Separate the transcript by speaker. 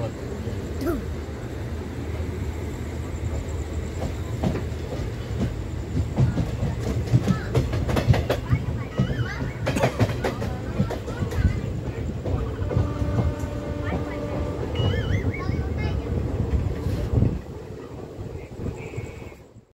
Speaker 1: Look.